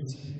it's